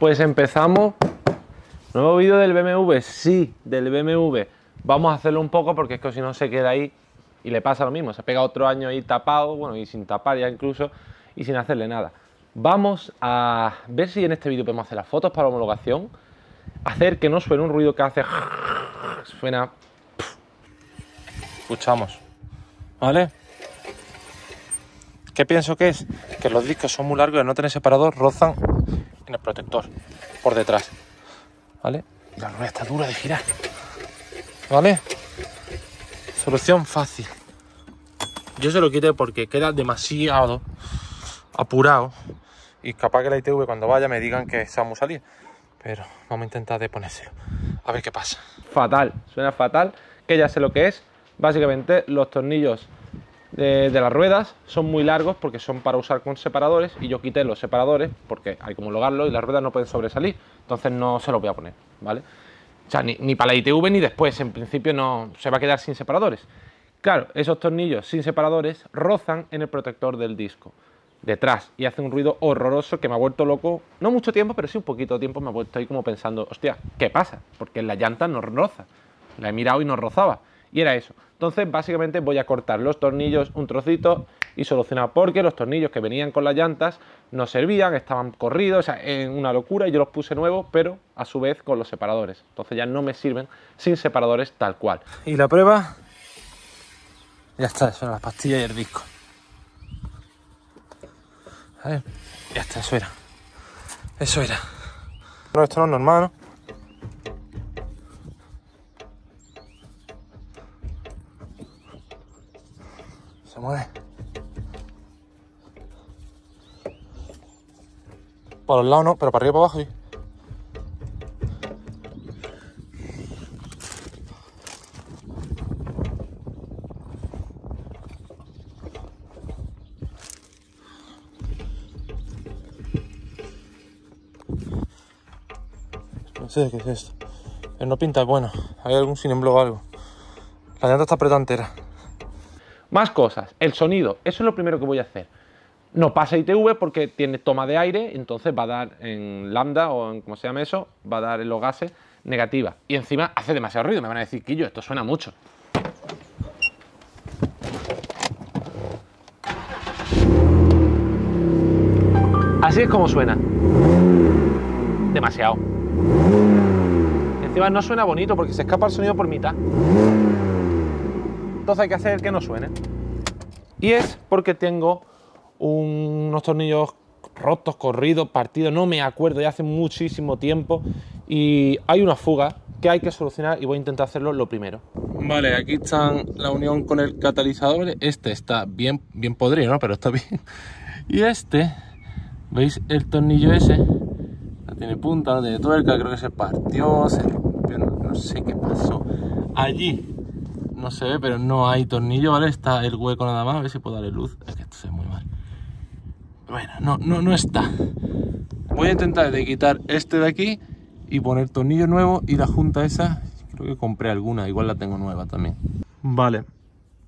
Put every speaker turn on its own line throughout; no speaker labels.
Pues empezamos. Nuevo vídeo del BMW, sí, del BMW. Vamos a hacerlo un poco porque es que si no se queda ahí y le pasa lo mismo. Se pega otro año ahí tapado, bueno, y sin tapar ya incluso, y sin hacerle nada. Vamos a ver si en este vídeo podemos hacer las fotos para homologación, hacer que no suene un ruido que hace... Suena... Escuchamos. ¿Vale? ¿Qué pienso que es? Que los discos son muy largos y no tener separador rozan en el protector por detrás. ¿Vale? Y la rueda está dura de girar. ¿Vale? Solución fácil. Yo se lo quité porque queda demasiado apurado y capaz que la ITV cuando vaya me digan que se vamos a salir. Pero vamos a intentar de ponérselo. A ver qué pasa. Fatal, suena fatal, que ya sé lo que es. Básicamente los tornillos de, las ruedas son muy largos porque son para usar con separadores y yo quité los separadores porque hay que homologarlo y las ruedas no pueden sobresalir. Entonces no se los voy a poner, ¿vale? O sea, ni, ni para la ITV ni después, en principio no se va a quedar sin separadores. Claro, esos tornillos sin separadores rozan en el protector del disco detrás y hace un ruido horroroso que me ha vuelto loco, no mucho tiempo, pero sí un poquito de tiempo me ha vuelto ahí como pensando, hostia, ¿qué pasa? Porque la llanta no roza. La he mirado y no rozaba. Y era eso. Entonces, básicamente voy a cortar los tornillos un trocito y solucionar, porque los tornillos que venían con las llantas no servían, estaban corridos, o sea, en una locura, y yo los puse nuevos, pero a su vez con los separadores. Entonces ya no me sirven sin separadores tal cual. Y la prueba, ya está, son las pastillas y el disco. A ver, ya está, eso era. Eso era. No, esto no es normal, ¿no? Se mueve. Por los lados no, pero para arriba y para abajo sí. No sé qué es esto. Pero no pinta bueno. Hay algún sin o algo. La llanta está apretada entera. Más cosas. El sonido. Eso es lo primero que voy a hacer. No pasa ITV porque tiene toma de aire, entonces va a dar en lambda o en como se llama eso, va a dar en los gases negativa. Y encima hace demasiado ruido. Me van a decir, Quillo, esto suena mucho. Así es como suena. Demasiado. Encima no suena bonito porque se escapa el sonido por mitad. Entonces hay que hacer que no suene. Y es porque tengo unos tornillos rotos, corridos, partidos, no me acuerdo, ya hace muchísimo tiempo. Y hay una fuga que hay que solucionar y voy a intentar hacerlo lo primero. Vale, aquí está la unión con el catalizador. Este está bien, bien podrido, ¿no? Pero está bien. Y este, ¿veis el tornillo ese? No tiene punta, no tiene tuerca, creo que se partió, se rompió, no sé qué pasó. Allí no se ve, pero no hay tornillo, ¿vale? Está el hueco nada más, a ver si puedo darle luz. Es que esto se ve muy mal. Bueno, no, no, no está. Voy a intentar de quitar este de aquí y poner tornillo nuevo y la junta esa, creo que compré alguna, igual la tengo nueva también. Vale,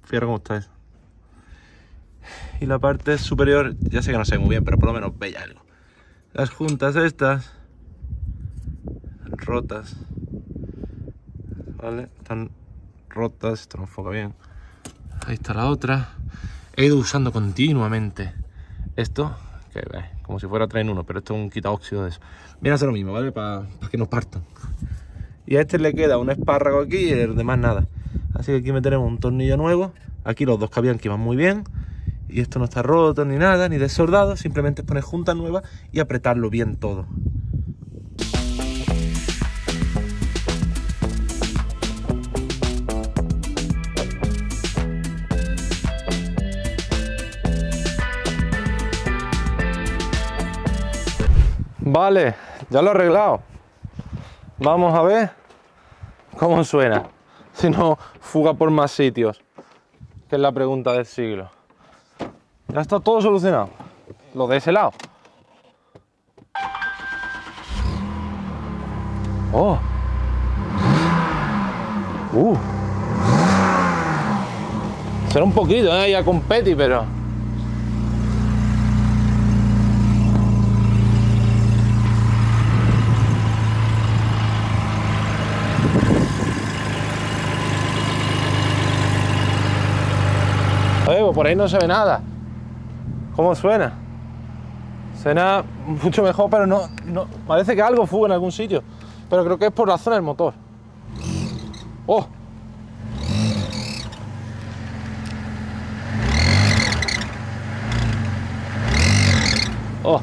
fíjate cómo está eso. Y la parte superior, ya sé que no ve muy bien, pero por lo menos veis algo. Las juntas estas, rotas, ¿vale? Están rotas, esto no enfoca bien. Ahí está la otra. He ido usando continuamente esto, que eh, como si fuera 3 en 1, pero esto es un quita óxido de eso. Viene a ser lo mismo, ¿vale? Para que no partan. Y a este le queda un espárrago aquí y el demás nada. Así que aquí meteremos un tornillo nuevo. Aquí los dos que habían que iban muy bien. Y esto no está roto ni nada, ni desordado. Simplemente es poner juntas nuevas y apretarlo bien todo. Vale, ya lo he arreglado. Vamos a ver cómo suena. Si no, fuga por más sitios. Que es la pregunta del siglo. Ya está todo solucionado. Lo de ese lado. Oh. Uh. Será un poquito, ¿eh? Ya con pero... Por ahí no se ve nada. ¿Cómo suena? Suena mucho mejor, pero no, no parece que algo fue en algún sitio. Pero creo que es por la zona del motor. ¡Oh! ¡Oh!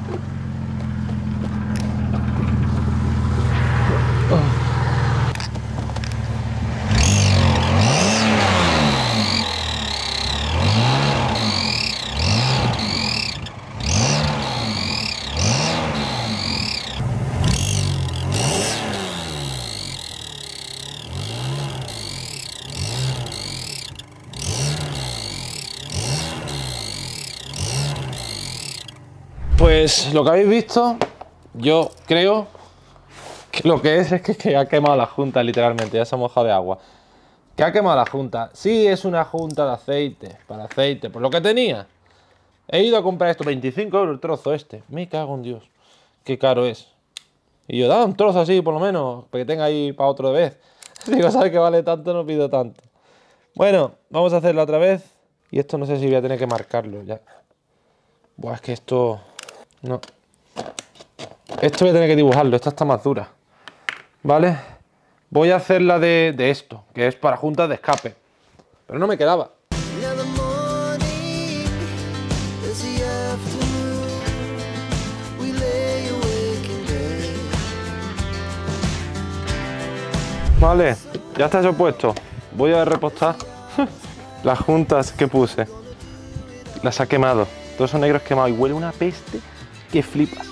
Pues lo que habéis visto, yo creo que lo que es es que, ha quemado la junta literalmente, ya se ha mojado de agua. ¿Qué ha quemado la junta? Sí, es una junta de aceite, para aceite, por lo que tenía. He ido a comprar esto, 25 euros el trozo este. Me cago en Dios, qué caro es. Y yo, da un trozo así, por lo menos, para que tenga ahí para otro vez. Digo, ¿sabes que vale tanto? No pido tanto. Bueno, vamos a hacerlo otra vez. Y esto no sé si voy a tener que marcarlo ya. Buah, es que esto... No. Esto voy a tener que dibujarlo, esta está más dura. ¿Vale? Voy a hacer la de, de esto, que es para juntas de escape. Pero no me quedaba. Vale, ya está eso puesto. Voy a repostar las juntas que puse. Las ha quemado. Todos esos negros quemados y huele una peste que flipas.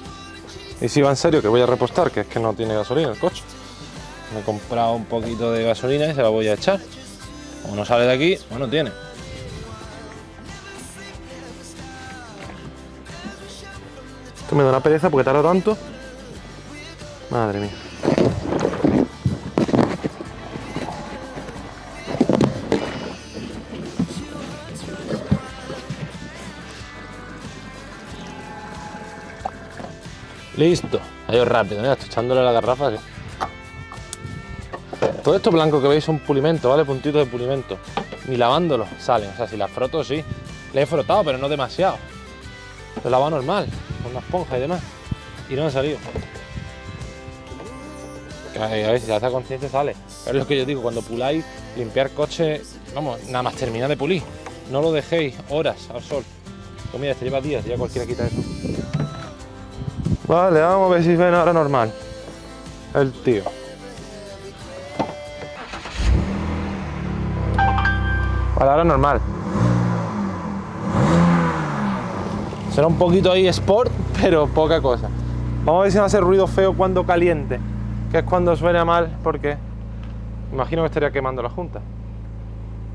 Y si va en serio que voy a repostar, que es que no tiene gasolina el coche. Me he comprado un poquito de gasolina y se la voy a echar. Como no sale de aquí, bueno, tiene. Esto me da una pereza porque tarda tanto. Madre mía. Listo. Ido rápido, mira, echándole la garrafa. Todo esto blanco que veis son pulimento, ¿vale? Puntitos de pulimento. Ni lavándolo salen. O sea, si las froto, sí. Le he frotado, pero no demasiado. Lo lavo normal, con una esponja y demás. Y no ha salido. A ver, si se hace conciencia sale. Pero es lo que yo digo, cuando puláis, limpiar coche, vamos, nada más terminar de pulir. No lo dejéis horas al sol. Pues mira, este lleva días, ya cualquiera quita eso. Vale, vamos a ver si ven ahora normal. El tío. Vale, ahora normal. Será un poquito ahí sport, pero poca cosa. Vamos a ver si no hace ruido feo cuando caliente, que es cuando suena mal, porque imagino que estaría quemando la junta.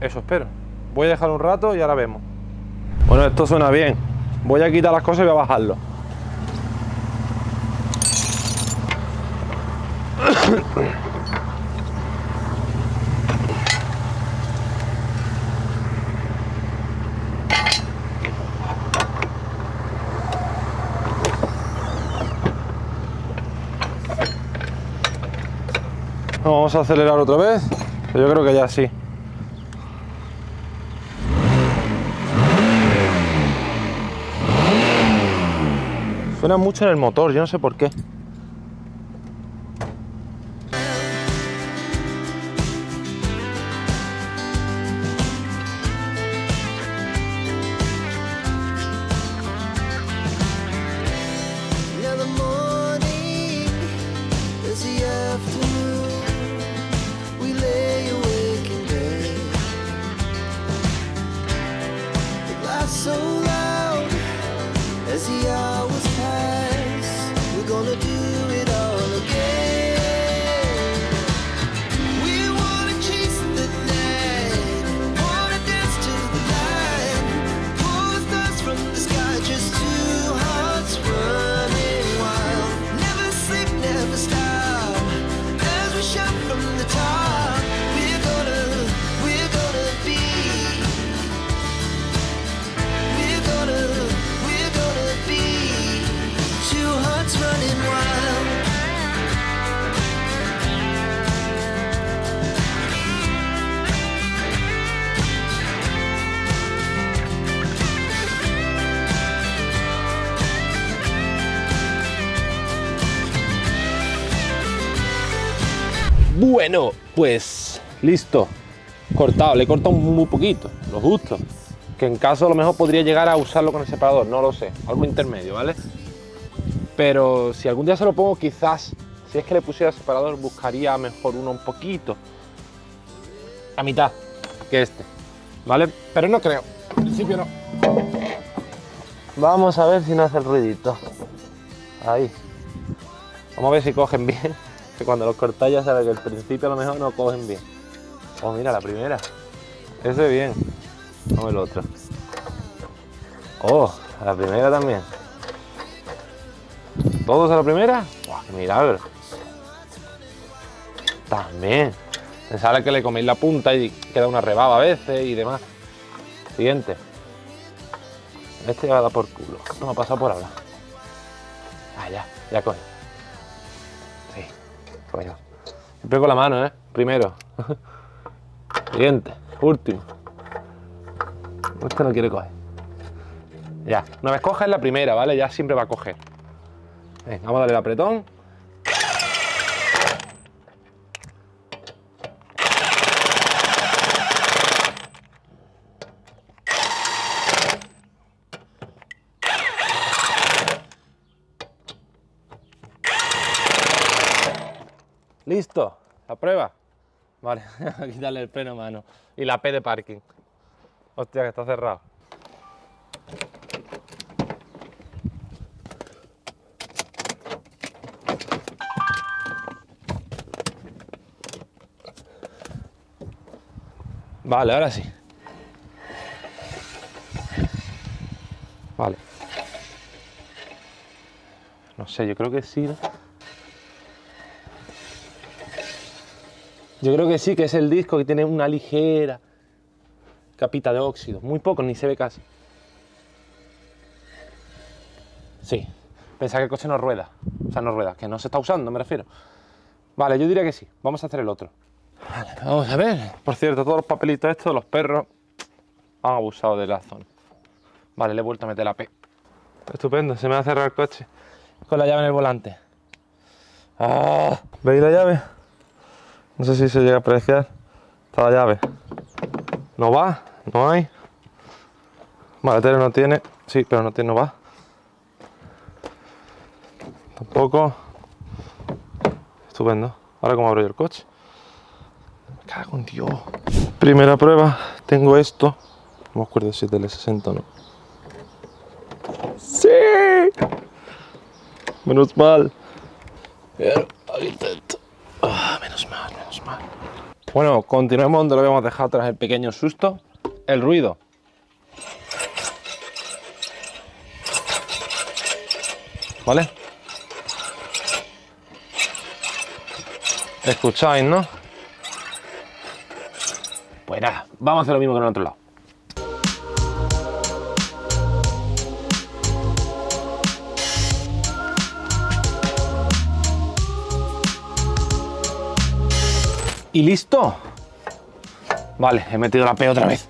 Eso espero. Voy a dejar un rato y ahora vemos. Bueno, esto suena bien. Voy a quitar las cosas y voy a bajarlo. Vamos a acelerar otra vez. Yo creo que ya sí. Suena mucho en el motor, yo no sé por qué. Bueno, pues listo. Cortado, le he cortado muy poquito, lo justo. Que en caso a lo mejor podría llegar a usarlo con el separador, no lo sé. Algo intermedio, ¿vale? Pero si algún día se lo pongo, quizás, si es que le pusiera separador, buscaría mejor uno un poquito. A mitad que este, ¿vale? Pero no creo, en principio no. Vamos a ver si no hace el ruidito. Ahí. Vamos a ver si cogen bien. Cuando los cortáis ya sabes que al principio a lo mejor no cogen bien. Oh, mira, la primera. Ese bien. Vamos el otro. Oh, la primera también. ¿Todos a la primera? ¡Buah, qué milagro! También. Pensaba que le coméis la punta y queda una rebaba a veces y demás. Siguiente. Este va a dar por culo. No ha pasado por ahora. Ah, ya, ya coge. Coño. Siempre con la mano, ¿eh? Primero. Siguiente, último. Este no quiere coger. Ya, una vez coja es la primera, ¿vale? Ya siempre va a coger. Venga, vamos a darle el apretón. Listo, la prueba. Vale, a quitarle el freno a mano. Y la P de parking. Hostia, que está cerrado. Vale, ahora sí. Vale. No sé, yo creo que sí. Yo creo que sí, que es el disco que tiene una ligera capita de óxido. Muy poco, ni se ve casi. Sí. Pensaba que el coche no rueda. O sea, no rueda, que no se está usando, me refiero. Vale, yo diría que sí. Vamos a hacer el otro. Vale, vamos a ver. Por cierto, todos los papelitos estos, los perros han abusado de la zona. Vale, le he vuelto a meter la P. Estupendo, se me va a cerrar el coche. Con la llave en el volante. ¡Ah! ¿Veis la llave? No sé si se llega a apreciar. Está la llave. No va, no hay. Maletero no tiene. Sí, pero no tiene, no va. Tampoco. Estupendo. Ahora cómo abro yo el coche. Me cago en Dios. Primera prueba. Tengo esto. No me acuerdo si es del S60 o no. ¡Sí! Menos mal. Pero, ahí intento. Ah, menos mal, menos mal. Bueno, continuemos donde lo habíamos dejado tras el pequeño susto. El ruido. ¿Vale? Escucháis, ¿no? Pues nada, vamos a hacer lo mismo que en el otro lado. Y listo. Vale, he metido la P otra vez.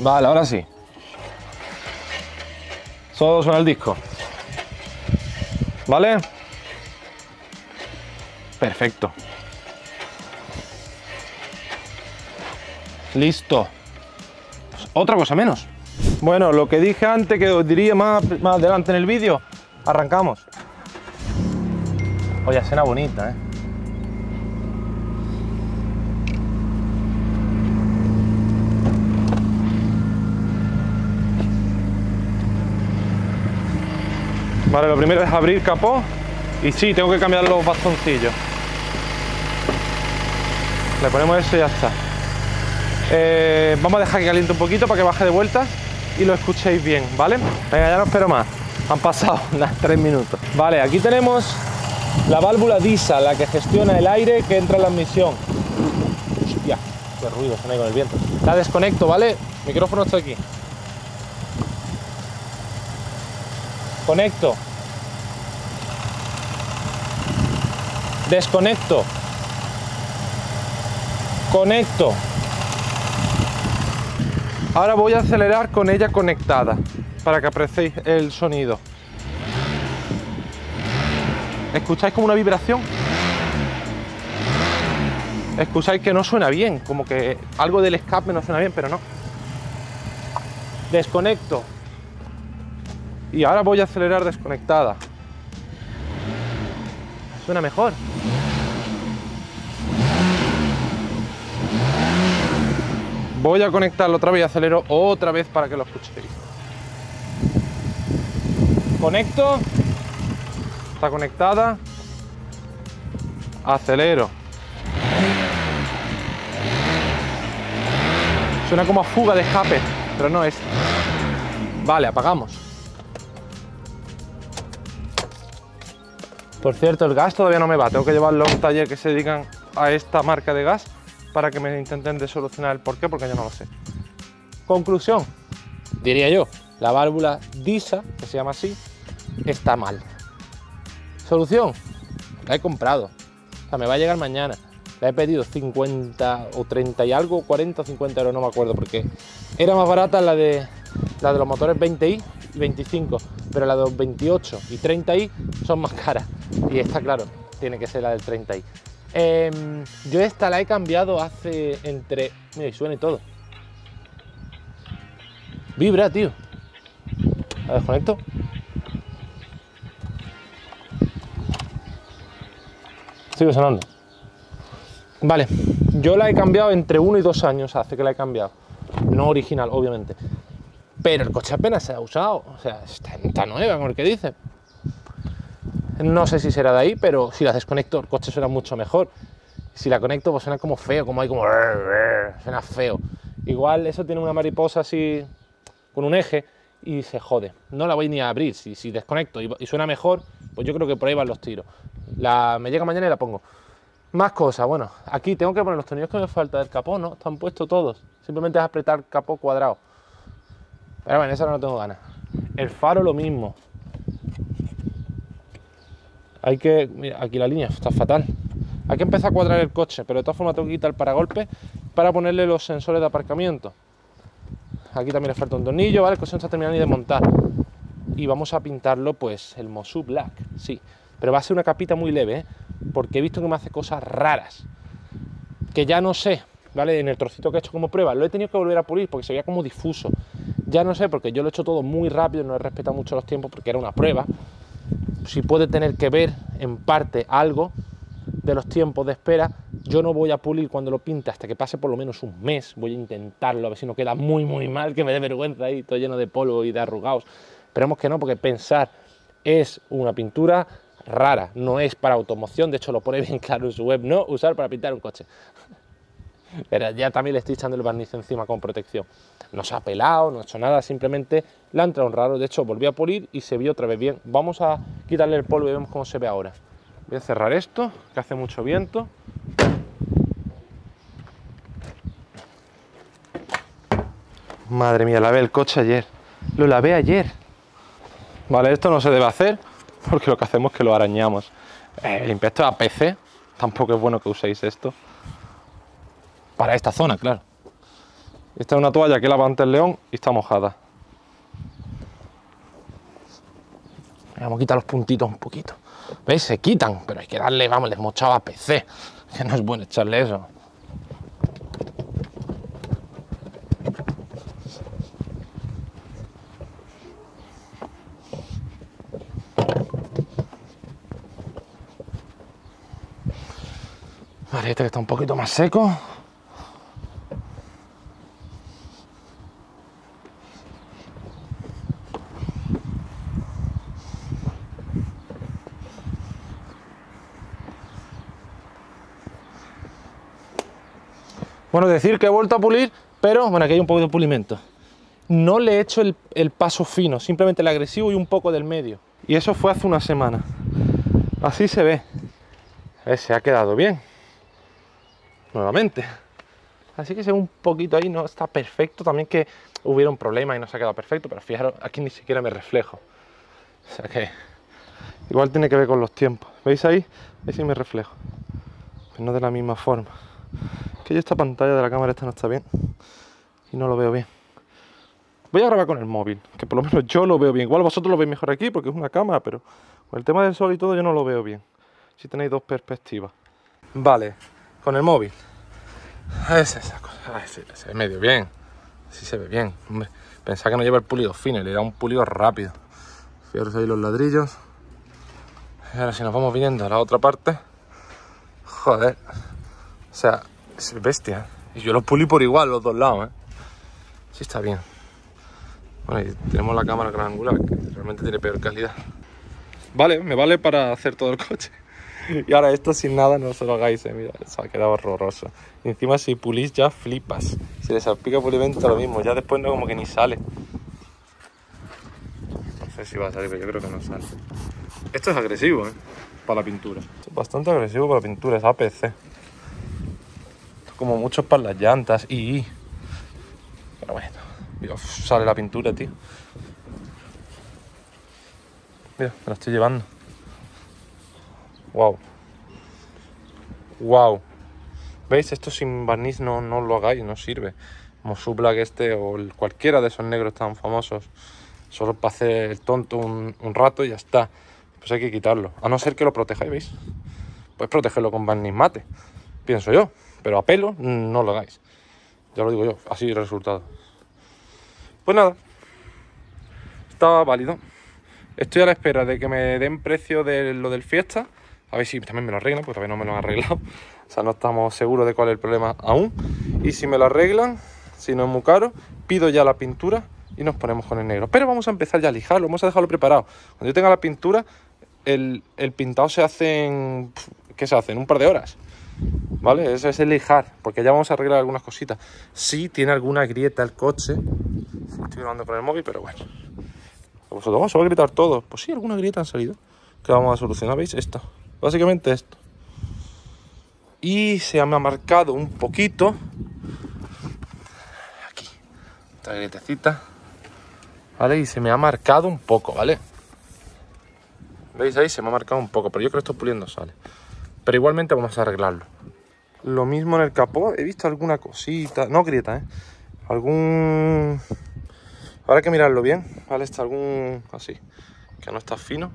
Vale, ahora sí. Solo suena el disco. ¿Vale? Perfecto. Listo. Otra cosa menos. Bueno, lo que dije antes que os diría más, más adelante en el vídeo, arrancamos. Oye, escena bonita, ¿eh? Vale, lo primero es abrir capó y sí, tengo que cambiar los bastoncillos. Le ponemos eso y ya está. Eh, vamos a dejar que caliente un poquito para que baje de vueltas y lo escuchéis bien, ¿vale? Venga, ya no espero más. Han pasado unas tres minutos. Vale, aquí tenemos la válvula DISA, la que gestiona el aire que entra en la admisión. Hostia, qué ruido suena con el viento. La desconecto, ¿vale? micrófono está aquí. Conecto. Desconecto. Conecto. Ahora voy a acelerar con ella conectada para que apreciéis el sonido. ¿Escucháis como una vibración? excusáis que no suena bien, como que algo del escape no suena bien, pero no. Desconecto. Y ahora voy a acelerar desconectada. Suena mejor. Voy a conectarlo otra vez y acelero otra vez para que lo escuchéis. Conecto. Está conectada. Acelero. Suena como a fuga de escape, pero no es. Vale, apagamos. Por cierto, el gas todavía no me va. Tengo que llevarlo a un taller que se dedican a esta marca de gas para que me intenten de solucionar el porqué, porque yo no lo sé. Conclusión, diría yo, la válvula DISA, que se llama así, está mal. Solución, la he comprado. O sea, me va a llegar mañana. La he pedido 50 o 30 y algo, 40 o 50 euros, no me acuerdo, porque era más barata la de, la de los motores 20i y 25, pero la de los 28 y 30i son más caras. Y está claro, tiene que ser la del 30i. Em, yo esta la he cambiado hace entre... Mira, y suena y todo. Vibra, tío. La desconecto. Sigue sonando. Vale, yo la he cambiado entre uno y dos años hace que la he cambiado. No original, obviamente. Pero el coche apenas se ha usado. O sea, está, está nueva, como el que dice. No sé si será de ahí, pero si la desconecto el coche suena mucho mejor. Si la conecto pues suena como feo, como hay como... Suena feo. Igual eso tiene una mariposa así con un eje y se jode. No la voy ni a abrir. Si, si desconecto y, suena mejor, pues yo creo que por ahí van los tiros. La, me llega mañana y la pongo. Más cosas, bueno, aquí tengo que poner los tornillos que me falta del capó, ¿no? Están puestos todos. Simplemente es apretar capó cuadrado. Pero bueno, eso no tengo ganas. El faro lo mismo. Hay que. Mira, aquí la línea está fatal. Hay que empezar a cuadrar el coche, pero de todas formas tengo que quitar el paragolpe para ponerle los sensores de aparcamiento. Aquí también le falta un tornillo, ¿vale? El coche no está terminando de montar. Y vamos a pintarlo, pues, el Mosu Black, sí. Pero va a ser una capita muy leve, ¿eh? Porque he visto que me hace cosas raras. Que ya no sé, ¿vale? En el trocito que he hecho como prueba, lo he tenido que volver a pulir porque se veía como difuso. Ya no sé, porque yo lo he hecho todo muy rápido, no he respetado mucho los tiempos porque era una prueba si puede tener que ver en parte algo de los tiempos de espera, yo no voy a pulir cuando lo pinte hasta que pase por lo menos un mes. Voy a intentarlo, a ver si no queda muy, muy mal, que me dé vergüenza ahí, todo lleno de polvo y de arrugados. Esperemos que no, porque pensar es una pintura rara, no es para automoción, de hecho lo pone bien claro en su web, no usar para pintar un coche. Pero ya también le estoy echando el barniz encima con protección. No se ha pelado, no ha hecho nada, simplemente le ha entrado un raro. De hecho, volví a pulir y se vio otra vez bien. Vamos a quitarle el polvo y vemos cómo se ve ahora. Voy a cerrar esto, que hace mucho viento. Madre mía, lavé el coche ayer. Lo lavé ayer. Vale, esto no se debe hacer porque lo que hacemos es que lo arañamos. Eh, limpiar esto a PC. Tampoco es bueno que uséis esto. Para esta zona, claro. Esta es una toalla que lava antes el león y está mojada. Vamos a quitar los puntitos un poquito. ¿Veis? Se quitan, pero hay que darle, vamos, les mochaba a PC. Que no es bueno echarle eso. Vale, este que está un poquito más seco. Bueno, decir que he vuelto a pulir, pero bueno, aquí hay un poco de pulimento. No le he hecho el, paso fino, simplemente el agresivo y un poco del medio. Y eso fue hace una semana. Así se ve. se ha quedado bien. Nuevamente. Así que se ve un poquito ahí, no está perfecto. También que hubiera un problema y no se ha quedado perfecto, pero fijaros, aquí ni siquiera me reflejo. O sea que igual tiene que ver con los tiempos. ¿Veis ahí? Ahí sí me reflejo. Pero no de la misma forma que esta pantalla de la cámara esta no está bien y no lo veo bien. Voy a grabar con el móvil, que por lo menos yo lo veo bien. Igual vosotros lo veis mejor aquí porque es una cámara, pero con el tema del sol y todo yo no lo veo bien. Si tenéis dos perspectivas. Vale, con el móvil. Es esa cosa. Sí, se ve medio bien. Sí se ve bien. Hombre, pensaba que no lleva el pulido fino, le da un pulido rápido. Fijaros ahí los ladrillos. Y ahora si nos vamos viniendo a la otra parte. Joder. O sea, es bestia. Y yo los pulí por igual los dos lados, ¿eh? Sí está bien. Bueno, y tenemos la cámara gran angular, que realmente tiene peor calidad. Vale, me vale para hacer todo el coche. Y ahora esto sin nada no se lo hagáis, eh, mira, se ha quedado horroroso. Y encima si pulís ya flipas. Si le salpica pulimento lo mismo, ya después no como que ni sale. No sé si va a salir, pero yo creo que no sale. Esto es agresivo, ¿eh? Para la pintura. Esto es bastante agresivo para la pintura, es APC. Como muchos para las llantas y... Pero bueno, mira, sale la pintura, tío. Mira, me la estoy llevando. Wow. Wow. ¿Veis? Esto sin barniz no, no lo hagáis, no sirve. Como su black este o cualquiera de esos negros tan famosos. Solo para hacer el tonto un, un, rato y ya está. Pues hay que quitarlo. A no ser que lo protejáis, ¿veis? Puedes protegerlo con barniz mate. Pienso yo. Pero a pelo no lo hagáis. Ya lo digo yo. Así el resultado. Pues nada. Estaba válido. Estoy a la espera de que me den precio de lo del fiesta a ver si también me lo arreglan, porque todavía no me lo han arreglado. O sea, no estamos seguros de cuál es el problema aún. Y si me lo arreglan, si no es muy caro, pido ya la pintura y nos ponemos con el negro. Pero vamos a empezar ya a lijarlo, vamos a dejarlo preparado. Cuando yo tenga la pintura, el, el pintado se hace en... ¿Qué se hace? En un par de horas. ¿Vale? Eso es el lijar, porque ya vamos a arreglar algunas cositas. Sí tiene alguna grieta el coche. Estoy grabando con el móvil, pero bueno. Vosotros, vamos, a gritar todo. Pues sí, alguna grieta han salido. Que vamos a solucionar, ¿veis? Esto. Básicamente esto. Y se me ha marcado un poquito. Aquí. Otra grietecita. ¿Vale? Y se me ha marcado un poco, ¿vale? ¿Veis ahí? Se me ha marcado un poco, pero yo creo que esto puliendo sale. Pero igualmente vamos a arreglarlo. Lo mismo en el capó. He visto alguna cosita. No grieta, ¿eh? Algún... Habrá que mirarlo bien, ¿vale? Está algún... así. Que no está fino.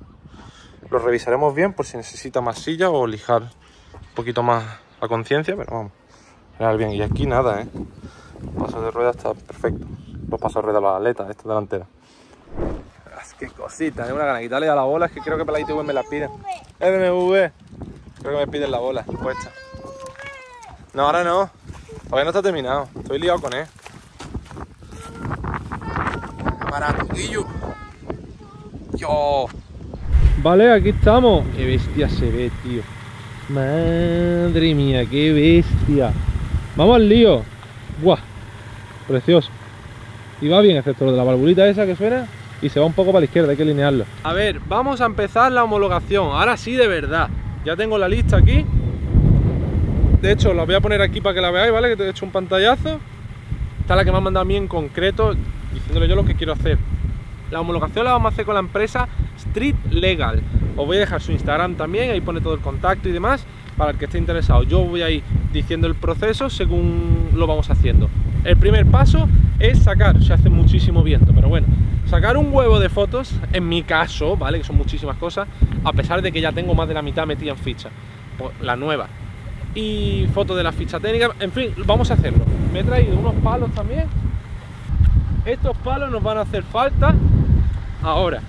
Lo revisaremos bien por si necesita más silla o lijar un poquito más la conciencia, pero vamos. Mirar bien. Y aquí nada, ¿eh? El paso de rueda está perfecto. Los pasos de rueda, la aleta, esta delantera. Qué cosita, tengo una gana de quitarle a la bola, es que creo que para la ITV me la piden. BMW. Creo que me piden la bola puesta. No, ahora no. Todavía no está terminado. Estoy liado con él. Barato, Yo. Vale, aquí estamos. Qué bestia se ve, tío. Madre mía, qué bestia. Vamos al lío. Buah. Precioso. Y va bien, excepto lo de la valvulita esa que suena. Y se va un poco para la izquierda, hay que alinearlo. A ver, vamos a empezar la homologación. Ahora sí, de verdad. Ya tengo la lista aquí. De hecho, la voy a poner aquí para que la veáis, ¿vale? Que te he hecho un pantallazo. Está la que me ha mandado a mí en concreto, diciéndole yo lo que quiero hacer. La homologación la vamos a hacer con la empresa Street Legal. Os voy a dejar su Instagram también, ahí pone todo el contacto y demás, para el que esté interesado. Yo voy a ir diciendo el proceso según lo vamos haciendo. El primer paso es sacar, se hace muchísimo viento, pero bueno, sacar un huevo de fotos, en mi caso, ¿vale? Que son muchísimas cosas, a pesar de que ya tengo más de la mitad metida en ficha, pues, la nueva. Y fotos de la ficha técnica, en fin, vamos a hacerlo. Me he traído unos palos también. Estos palos nos van a hacer falta ahora.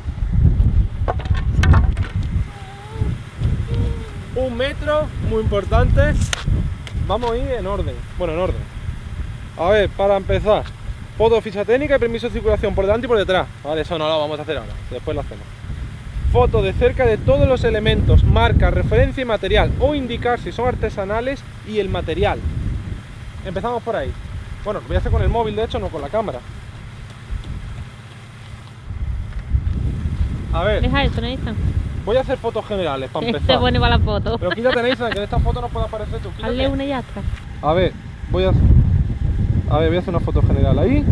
Un metro, muy importante. Vamos a ir en orden. Bueno, en orden. A ver, para empezar, foto ficha técnica y permiso de circulación por delante y por detrás. Vale, eso no lo vamos a hacer ahora, después lo hacemos. Foto de cerca de todos los elementos, marca, referencia y material, o indicar si son artesanales y el material. Empezamos por ahí. Bueno, lo voy a hacer con el móvil, de hecho, no con la cámara. A ver.
Deja esto, Nathan.
Voy a hacer fotos generales para
Este
empezar.
pone para la foto.
Pero quítate, Nathan, que en esta foto no puede aparecer tú. Quítate.
Hazle una y.
A ver, voy a a ver, voy a hacer una foto general ahí.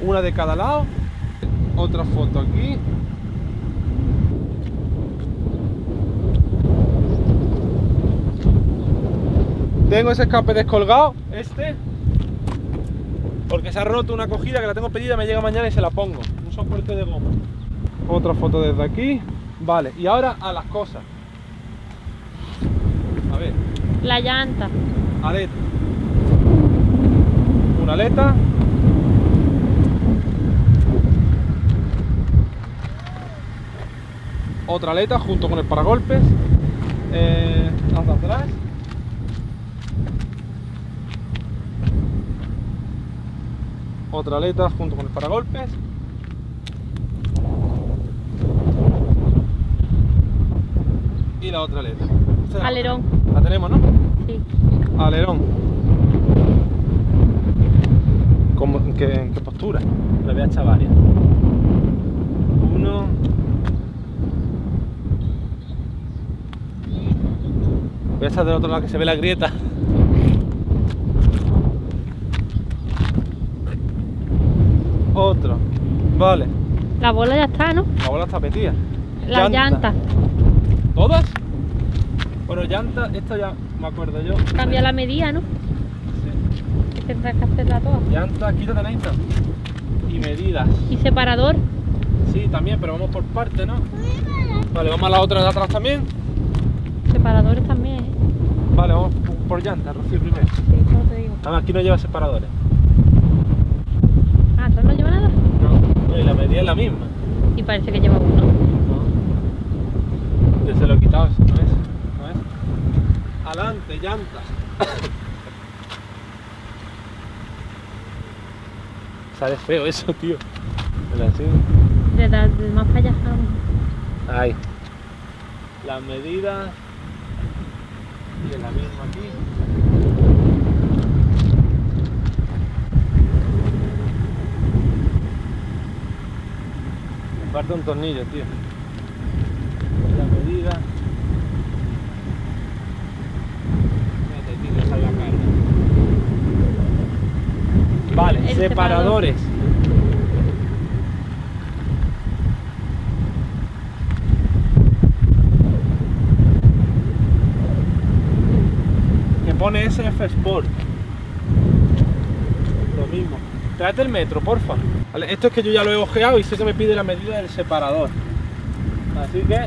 Una de cada lado. Otra foto aquí. Tengo ese escape descolgado, este, porque se ha roto una cogida que la tengo pedida, me llega mañana y se la pongo. Un soporte de goma. Otra foto desde aquí. Vale, y ahora a las cosas. A ver,
La llanta.
Aleta. Una aleta. Otra aleta junto con el paragolpes. Eh, hacia atrás. Otra aleta junto con el paragolpes. Y la otra aleta.
Alerón.
La tenemos, ¿no?
Sí.
Alerón. ¿Cómo- en, qué, en qué postura? Le voy a echar varias. Uno. Voy a echar del otro lado que se ve la grieta. Otro. Vale.
La bola ya está, ¿no?
La bola está metida.
La llanta.
¿Todas? Bueno, llanta, esta ya me acuerdo yo.
Cambia la medida, ¿no? Tendrás que hacerla toda.
Llanta, quítate Nathan. Y medidas.
Y separador.
Sí, también, pero vamos por partes, ¿no? Vale, vamos a la otra de atrás también.
Separadores también, ¿eh?
Vale, vamos por- por llanta, Rocío primero.
Sí, como te digo.
Ah, aquí no lleva separadores.
Ah, ¿tú no lleva nada?
No, no, y la medida es la misma.
Y parece que lleva uno.
No. Yo se lo he quitado, ¿no es? ¿No es? Adelante, llantas. Sale feo eso, tío. Así.
De, de, de más para allá.
Ahí. Las medidas. Y es la misma aquí. Me falta un tornillo, tío. La medida. Mete, tío, que salga carga. Vale,
El
separadores. que pone SF Sport. Lo mismo. Tráete el metro, porfa. Vale, esto es que yo ya lo he ojeado y sé que me pide la medida del separador. Así que.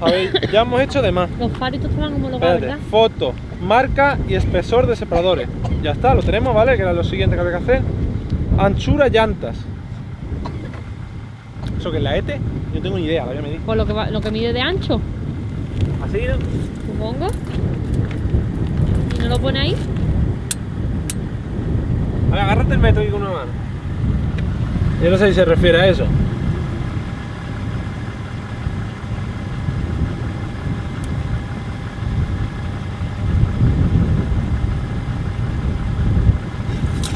A ver, ya hemos hecho de más.
Los faritos te van homologados,
Espérate,
¿verdad?
foto, marca y espesor de separadores. Ya está, lo tenemos, ¿vale? Que era lo siguiente que había que hacer. Anchura llantas. ¿Eso que es la ETE? Yo no tengo ni idea, la voy a medir.
Por lo que, va- lo que mide de ancho,
Así, ¿no?
supongo. ¿Y no lo pone ahí?
A ver, agárrate el metro aquí con una mano. Yo no sé si se refiere a eso.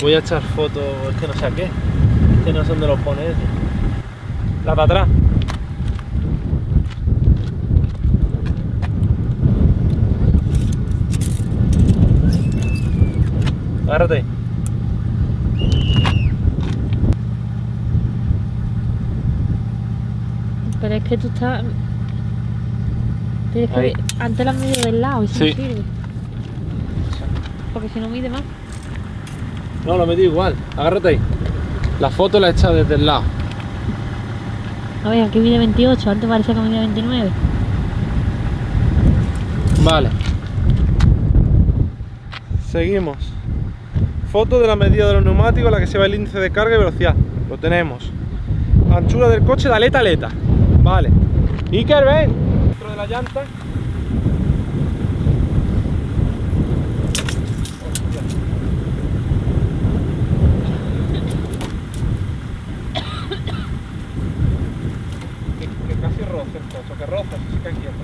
Voy a echar fotos, es que no sé a qué. Es que no sé dónde lo pone ese. La de atrás. Agárrate.
Pero es que tú estás. Tienes que Antes la has medido del lado y eso
Sí.
sirve. Porque si no mide más.
No, lo metí igual. Agárrate ahí. La foto la he echado desde el lado.
A ver, aquí mide 28, antes parecía que medía 29.
Vale. Seguimos. Foto de la medida de los neumáticos, la que se va el índice de carga y velocidad. Lo tenemos. Anchura del coche de aleta a aleta. Vale. Iker, ven. Dentro de la llanta. Hostia. Que, que casi roce el coche, que roza, se queda quieto.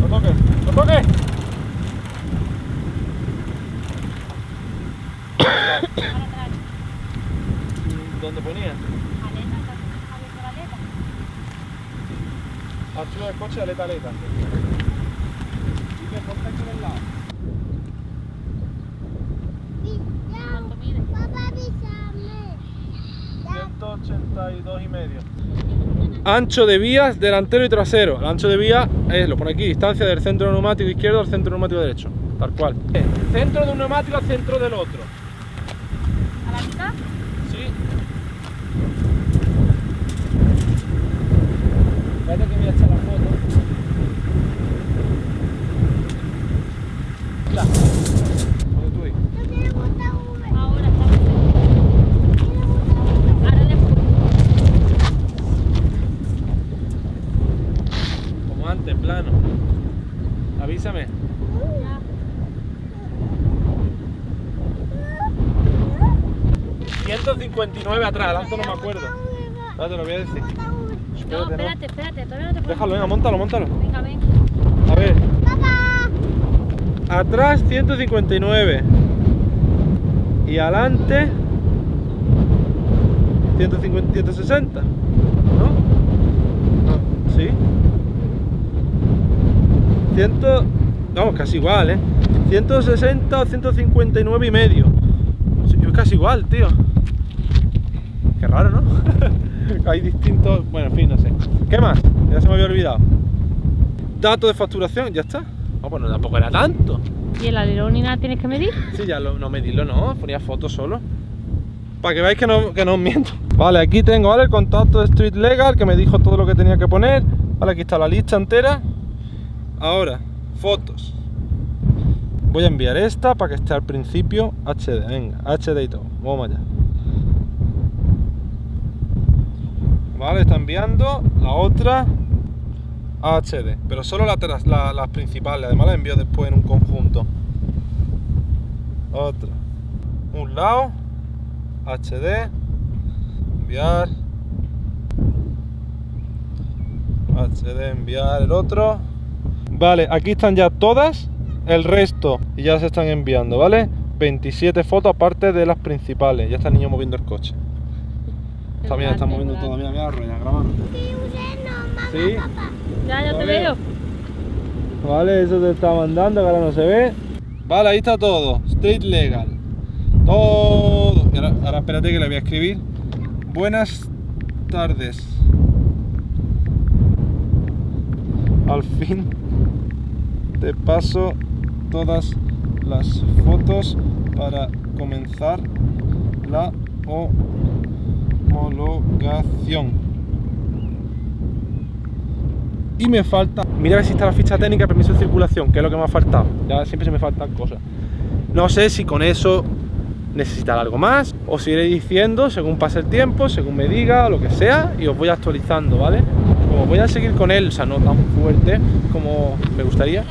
No toques, no toques. ¿Dónde ponía? Del coche, aleta, aleta. Y que ponte aquí en el lado.
¿Cuánto mide?
Papá, avísame.
182 y medio. Ancho de vías delantero y trasero. El ancho de vía es, lo pone aquí, distancia del centro neumático izquierdo al centro neumático derecho. tal cual. Centro de un neumático al centro del otro.
¿A la mitad?
Sí. Espérate que voy a echar la foto. Ya. ¿Dónde tú ahí?
Yo quiero montar Uber.
Ahora está Ahora después.
Antes, plano. Avísame.
Ya.
159 atrás, adelante no me acuerdo. Ahora te lo voy a decir.
No,
Espérate, no.
espérate, todavía no te puedo.
Déjalo, venga, montalo, montalo.
Venga, ven.
A ver. Atrás 159. Y adelante 150, 160. ¿No? No, sí. 100, vamos, casi igual, ¿eh? 160 o 159 y medio. Es casi igual, tío. Qué raro, ¿no? Hay distintos. Bueno, en fin, no sé. ¿Qué más? Ya se me había olvidado. Dato de facturación, ya está. No, pues no, tampoco era tanto.
¿Y el alerón ni nada tienes que medir?
Sí, ya lo, no medirlo, no, ponía fotos solo. Para que veáis que no, que no os miento. Vale, aquí tengo, ¿vale? El contacto de Street Legal que me dijo todo lo que tenía que poner. Vale, aquí está la lista entera. Ahora, fotos. Voy a enviar esta para que esté al principio HD. Venga, HD y todo. Vamos allá. Vale, está enviando la otra HD, pero solo la la- las principales, además las envío después en un conjunto. Otra. Un lado, HD, enviar. HD, enviar el otro. Vale, aquí están ya todas, el resto y ya se están enviando, ¿vale? 27 fotos aparte de las principales. Ya está el niño moviendo el coche. También está moviendo todo, mira, rueda, grabando.
Sí, usted no, mamá,
Sí.
papá.
Ya, ya te veo.
Vale, eso te está mandando, que ahora no se ve. Vale, ahí está todo. Street Legal. Todo. Y ahora, ahora espérate que le voy a escribir. Buenas tardes. Al fin te paso todas las fotos para comenzar la homologación. Y me falta. Mira a ver si está la ficha técnica, permiso de circulación, que es lo que me ha faltado. Ya siempre se me faltan cosas. No sé si con eso necesitar algo más, os iré diciendo según pase el tiempo, según me diga, lo que sea, y os voy actualizando, ¿vale? Como voy a seguir con él, o sea, no tan fuerte como me gustaría,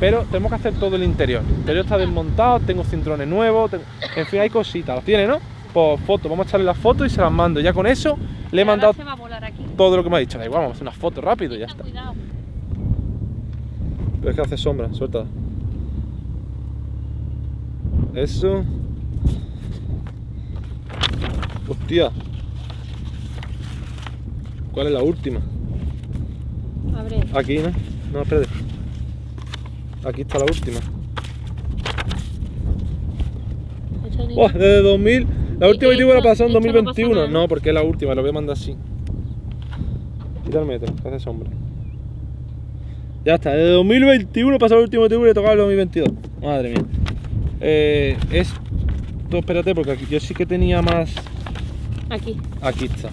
pero tenemos que hacer todo el interior. El interior está desmontado, tengo cinturones nuevos, tengo- en fin, hay cositas. ¿Los tiene, no? Por foto, vamos a echarle las fotos y se las mando. Ya con eso le he mandado todo lo que me ha dicho. Da igual, vamos a hacer una foto rápido y ya está.
Cuidado.
Pero es que hace sombra, suelta. Eso. Hostia. ¿Cuál es la última?
Abre.
Aquí, ¿no? No, espérate. Aquí está la última. ¡Oh! Desde 2000. La
¿Y
última vídeo la pasó en
esto no pasa
2021.
nada, no?
No, porque es la última, lo voy a mandar así. Quita el metro, que hace sombra. Ya está, desde 2021 pasó el último TV y tocaba el 2022. Madre mía. Eh, esto, espérate, porque aquí, yo sí que tenía más.
Aquí.
Aquí está.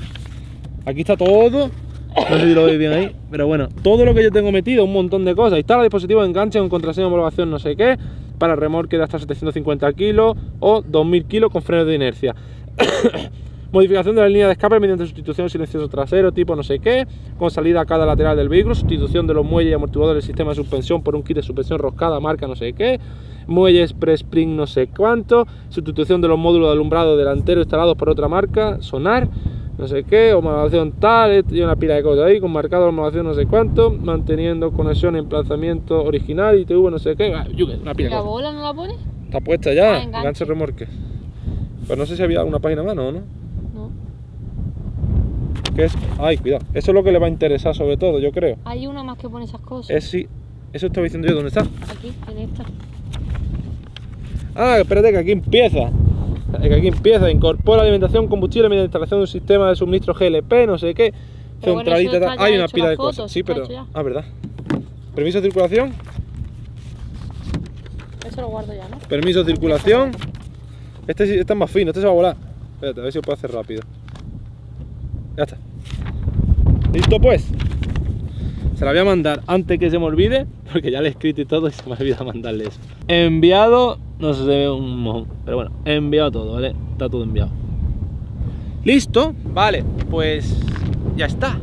Aquí está todo. No sé si lo veis bien ahí. Pero bueno, todo lo que yo tengo metido, un montón de cosas. Instala dispositivo de enganche con contraseña de homologación no sé qué. Para remolque de hasta 750 kilos o 2000 kilos con frenos de inercia. Modificación de la línea de escape mediante sustitución silencioso trasero tipo no sé qué, con salida a cada lateral del vehículo, sustitución de los muelles y amortiguadores del sistema de suspensión por un kit de suspensión roscada marca no sé qué, muelles pre-spring no sé cuánto, sustitución de los módulos de alumbrado delantero instalados por otra marca, sonar, no sé qué, homologación tal, y una pila de cosas ahí, con marcado de homologación no sé cuánto, manteniendo conexión, emplazamiento original, ITV no sé qué, ah, qué, una pila de
¿La bola no la pones?
Está puesta ya,
Ah, enganche.
remorque. Pues no sé si había una página más, ¿no? ¿no?
No.
¿Qué es? Ay, cuidado. Eso es lo que le va a interesar sobre todo, yo creo.
Hay una más que pone esas cosas.
Es si... Eso estaba diciendo yo, ¿dónde está?
Aquí, en esta.
Ah, espérate que aquí empieza. Que aquí empieza. Incorpora alimentación combustible mediante instalación de un sistema de suministro GLP, no sé qué.
Pero bueno,
Centralita.
ya
Hay una pila de cosas. Sí, pero. Ah, verdad. Permiso de circulación.
Eso lo guardo ya, ¿no?
Permiso de circulación. Este, este es más fino, este se va a volar. Espérate, a ver si lo puedo hacer rápido. Ya está. ¿Listo pues? Se la voy a mandar antes que se me olvide, porque ya le he escrito y todo y se me ha olvidado mandarle eso. Enviado, no se ve un mojón, pero bueno, enviado todo, ¿vale? Está todo enviado. ¿Listo? Vale, pues ya está.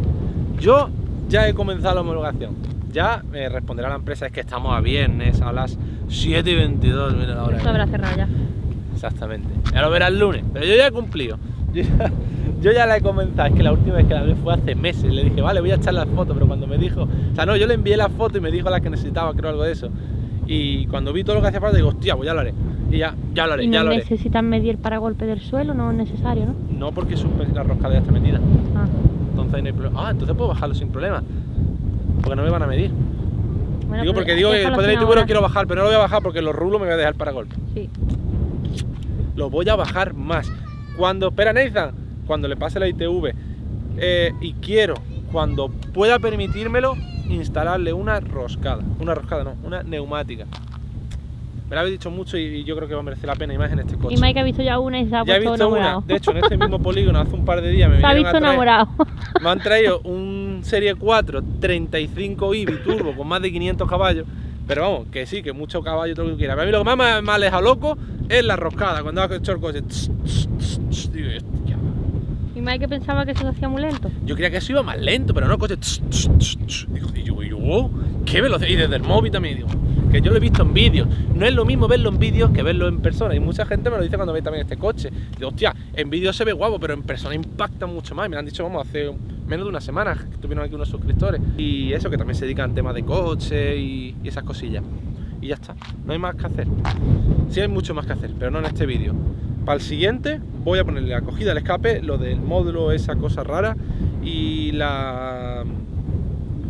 Yo ya he comenzado la homologación. Ya me responderá la empresa, es que estamos a viernes a las 7 y 22, mira la hora.
Esto habrá cerrado ya.
Exactamente. Ya lo verás el lunes. Pero yo ya he cumplido. Yo ya, yo ya la he comenzado. Es que la última vez que la vi fue hace meses. Le dije, vale, voy a echar las fotos. Pero cuando me dijo. O sea, no, yo le envié las fotos y me dijo las que necesitaba, creo algo de eso. Y cuando vi todo lo que hacía falta, digo, hostia, pues ya lo haré. Y ya, ya lo haré,
Y
ya lo haré.
necesitan medir para golpe del suelo, no es necesario, ¿no?
No porque la roscada ya está metida.
Ah,
Entonces no hay problema. Ah, entonces puedo bajarlo sin problema. Porque no me van a medir.
bueno,
digo porque digo que ITV
ahora.
lo quiero bajar, pero no lo voy a bajar porque los rulos me voy a dejar para golpe.
Sí.
lo voy a bajar más. Cuando, espera Nathan, cuando le pase la ITV eh, y quiero, cuando pueda permitírmelo, instalarle una roscada. Una roscada, no, una neumática. Me lo habéis dicho mucho y, yo creo que va a merecer la pena y más en este coche.
Y Mike ha visto ya una y se ha
ya he visto una, de hecho en este mismo polígono hace un par de días me
se ha visto
a traer-
enamorado.
me han traído un Serie 4 35i biturbo con más de 500 caballos. Pero vamos, que sí, que mucho caballo, todo lo que quiera. Pero a mí lo que más me, me ha alejado loco es la roscada. Cuando ha hecho el coche. tss, digo,
Mike pensaba que eso se hacía muy lento.
Yo creía que eso iba más lento, pero no, coche. Digo, y wow, qué velocidad. Y desde el móvil también digo, que yo lo he visto en vídeos. No es lo mismo verlo en vídeos que verlo en persona. Y mucha gente me lo dice cuando ve también este coche. Digo, hostia, en vídeos se ve guapo, pero en persona impacta mucho más. Me lo han dicho, vamos, hace menos de una semana que estuvieron aquí unos suscriptores. Y eso, que también se dedican temas de coche y, y esas cosillas. Y ya está, no hay más que hacer. Sí hay mucho más que hacer, pero no en este vídeo. Para el siguiente voy a ponerle la cogida al escape, lo del módulo, esa cosa rara y la...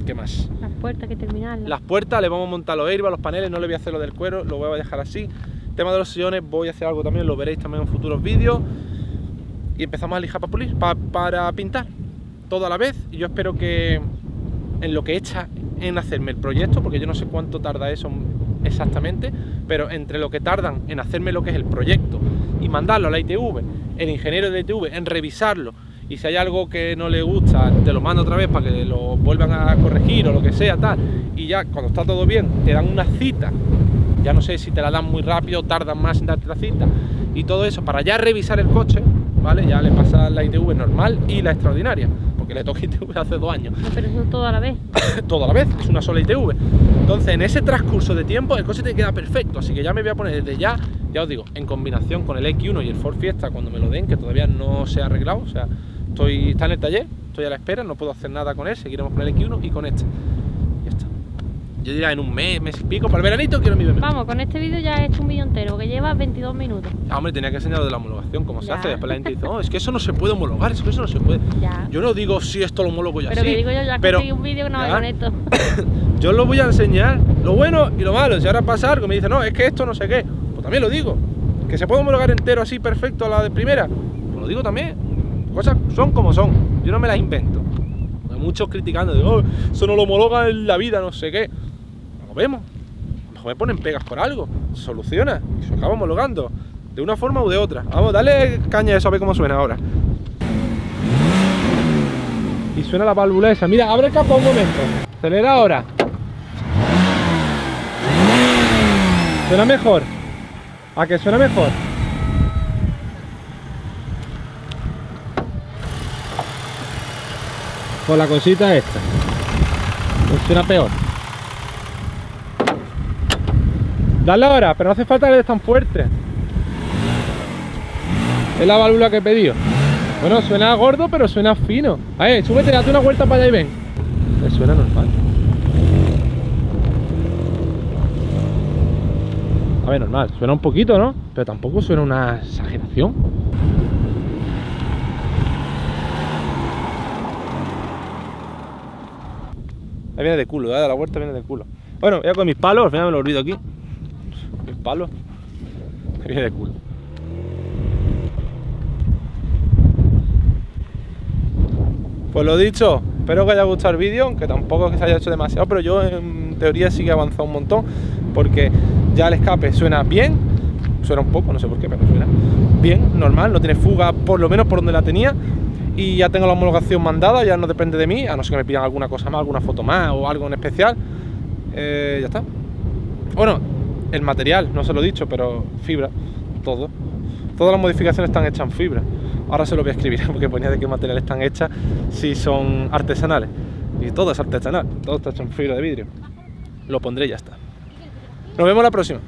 ¿Qué más?
Las puertas que terminan.
Las puertas, le vamos a montar los airbags, los paneles, no le voy a hacer lo del cuero, lo voy a dejar así. Tema de los sillones, voy a hacer algo también, lo veréis también en futuros vídeos. Y empezamos a lijar para pulir, pa- para pintar, todo a la vez. Y yo espero que en lo que echa en hacerme el proyecto, porque yo no sé cuánto tarda eso exactamente, pero entre lo que tardan en hacerme lo que es el proyecto mandarlo a la ITV, el ingeniero de ITV en revisarlo. Y si hay algo que no le gusta, te lo mando otra vez para que lo vuelvan a corregir o lo que sea, tal, y ya cuando está todo bien, te dan una cita, ya no sé si te la dan muy rápido tardan más en darte la cita, y todo eso para ya revisar el coche, ¿vale? Ya le pasa la ITV normal y la extraordinaria, porque le toca ITV hace dos años
No, pero eso todo a la vez.
todo a la vez, es una sola ITV. Entonces, en ese transcurso de tiempo, el coche te queda perfecto. Así que ya me voy a poner desde ya, ya os digo, en combinación con el X1 y el Ford Fiesta cuando me lo den, que todavía no se ha arreglado. O sea, estoy, está en el taller, estoy a la espera, no puedo hacer nada con él. Seguiremos con el X1 y con este. Ya. Yo diría en un mes, mes y pico, para el veranito quiero mi BMW.
Vamos, con este vídeo ya he hecho un vídeo entero, que lleva 22 minutos.
Ah, hombre, tenía que enseñar lo de la homologación, cómo se
Ya.
hace. Después la gente dice, no, es que eso no se puede homologar, es que eso no se puede.
Ya.
Yo no digo si esto lo homologo yo
pero que digo yo, ya
pero-
conseguí un vídeo que no
Ya.
con esto.
Yo os lo voy a enseñar lo bueno y lo malo. Si ahora pasa algo me dice, no, es que esto no sé qué, pues también lo digo. Que se puede homologar entero así perfecto a la de primera, pues lo digo también. Cosas son como son, yo no me las invento. Hay muchos criticando, de, oh, eso no lo homologa en la vida, no sé qué. Lo vemos. A lo mejor me ponen pegas por algo, soluciona y se acaba homologando. De una forma u de otra. Vamos, dale caña a eso a ver cómo suena ahora. Y suena la válvula esa. Mira, abre el capó un momento. Acelera ahora. Suena mejor. ¿A que suena mejor? Con la cosita esta. Pues suena peor. Dale ahora, pero no hace falta que le des tan fuerte. Es la válvula que he pedido. Bueno, suena gordo, pero suena fino. A ver, súbete, date una vuelta para allá y ven. Eh, Suena normal. A ver, normal, suena un poquito, ¿no? Pero tampoco suena una exageración. Ahí viene de culo, ¿eh? la vuelta viene de culo. Bueno, voy a con mis palos, al me lo olvido aquí. Palos. Ahí viene de culo. Pues lo dicho, espero que haya gustado el vídeo, aunque tampoco es que se haya hecho demasiado, pero yo en teoría sí que he avanzado un montón. porque ya el escape suena bien, suena un poco, no sé por qué, pero suena bien, normal, no tiene fuga por lo menos por donde la tenía y ya tengo la homologación mandada, ya no depende de mí, a no ser que me pidan alguna cosa más, alguna foto más o algo en especial, eh, ya está. Bueno, el material, no se lo he dicho, pero fibra, todo. Todas las modificaciones están hechas en fibra. Ahora se lo voy a escribir porque ponía de qué material están hechas si son artesanales. Y todo es artesanal, todo está hecho en fibra de vidrio. Lo pondré y ya está. Nos vemos la próxima.